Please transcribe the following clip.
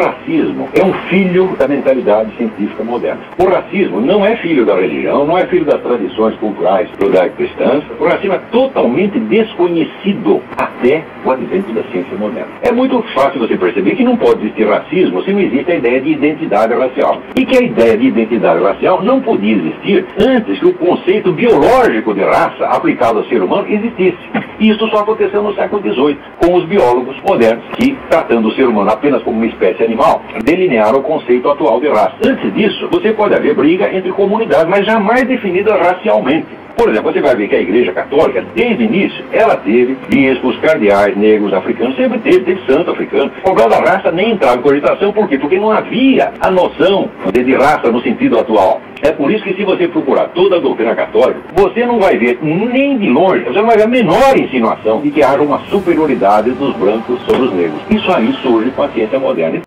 racismo é um filho da mentalidade científica moderna. O racismo não é filho da religião, não é filho das tradições culturais judaico-cristãs. O racismo é totalmente desconhecido até o advento da ciência moderna. É muito fácil você perceber que não pode existir racismo se não existe a ideia de identidade racial. E que a ideia de identidade racial não podia existir antes que o conceito biológico de raça aplicado ao ser humano existisse. Isso só aconteceu no século XVIII, com os biólogos modernos, que, tratando o ser humano apenas como uma espécie animal, delinearam o conceito atual de raça. Antes disso, você pode haver briga entre comunidades, mas jamais definida racialmente. Por exemplo, você vai ver que a Igreja Católica, desde o início, ela teve bispos, cardeais, negros, africanos, sempre teve, teve santo africano. O da raça nem entrava em cogitação, por quê? Porque não havia a noção de, de raça no sentido atual. É por isso que se você procurar toda a doutrina católica, você não vai ver nem de longe, você não vai ver a menor insinuação de que haja uma superioridade dos brancos sobre os negros. Isso aí surge com a ciência moderna.